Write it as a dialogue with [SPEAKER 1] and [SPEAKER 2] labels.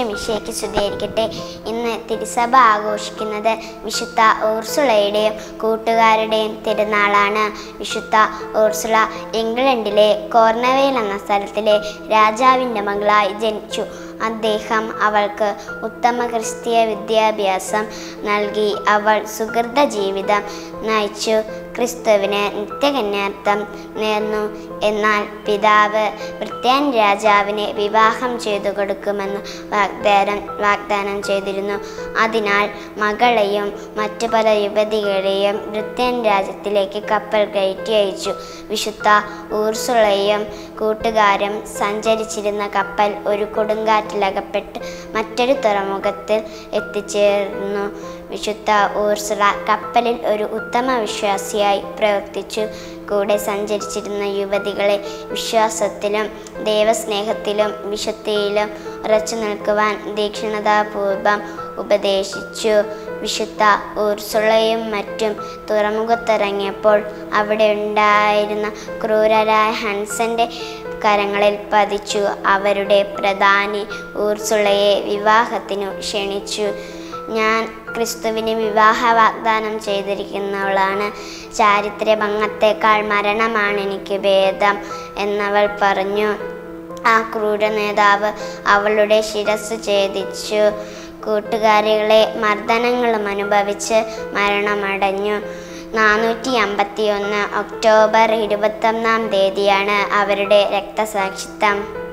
[SPEAKER 1] ഈശോയ്ക്ക് സ്തുതിയായിരിക്കട്ടെ ഇന്ന് തിരുസഭ ആഘോഷിക്കുന്നത് വിശുദ്ധ ഓർസുളയുടെയും കൂട്ടുകാരുടെയും തിരുനാളാണ്. വിശുദ്ധ ഓർസുള ഇംഗ്ലണ്ടിലെ കോർണവേൽ എന്ന സ്ഥലത്തിലെ രാജാവിന്റെ മകളായി ജനിച്ചു. അദ്ദേഹം അവൾക്ക് ഉത്തമ ക്രിസ്തീയ വിദ്യാഭ്യാസം നൽകി. അവൾ സുഹൃത ജീവിതം നയിച്ചു. ക്രിസ്തുവിന് നിത്യകന്യാർത്ഥം നേർന്നു. എന്നാൽ പിതാവ് വൃത്യൻ രാജാവിനെ വിവാഹം ചെയ്തു കൊടുക്കുമെന്ന് വാഗ്ദാനം വാഗ്ദാനം ചെയ്തിരുന്നു. അതിനാൽ മകളെയും മറ്റു പല യുവതികളെയും വൃത്യൻ രാജ്യത്തിലേക്ക് കപ്പൽ കയറ്റി അയച്ചു. വിശുദ്ധ ഊർസുളയും കൂട്ടുകാരും സഞ്ചരിച്ചിരുന്ന കപ്പൽ ഒരു കൊടുങ്കാറ്റിലകപ്പെട്ട് മറ്റൊരു തുറമുഖത്തിൽ എത്തിച്ചേർന്നു. വിശുദ്ധ ഊർസുള കപ്പലിൽ ഒരു ഉത്തമ വിശ്വാസിയായി പ്രവർത്തിച്ചു. കൂടെ സഞ്ചരിച്ചിരുന്ന യുവതികളെ വിശ്വാസത്തിലും ദൈവസ്നേഹത്തിലും വിശുദ്ധിയിലും ഉറച്ചു നിൽക്കുവാൻ ദീക്ഷണതാപൂർവം ഉപദേശിച്ചു. വിശുദ്ധ ഊർസുളയും മറ്റും തുറമുഖത്തിറങ്ങിയപ്പോൾ അവിടെ ഉണ്ടായിരുന്ന ക്രൂരരായ ഹൻസന്റെ കരങ്ങളിൽ പതിച്ചു. അവരുടെ പ്രധാനി ഊർസുളയെ വിവാഹത്തിനു ക്ഷണിച്ചു. ഞാൻ ക്രിസ്തുവിനെ വിവാഹ വാഗ്ദാനം ചെയ്തിരിക്കുന്നവളാണ്. ചാരിത്രഭംഗത്തേക്കാൾ മരണമാണ് എനിക്ക് ഭേദം എന്നവൾ പറഞ്ഞു. ആ ക്രൂര നേതാവ് അവളുടെ ശിരസ് ഛേദിച്ചു. കൂട്ടുകാരികളെ മർദ്ദനങ്ങളും അനുഭവിച്ച് മരണമടഞ്ഞു. നാനൂറ്റി അമ്പത്തി ഒന്ന് ഒക്ടോബർ ഇരുപത്തൊന്നാം തീയതിയാണ് അവരുടെ രക്തസാക്ഷിത്വം.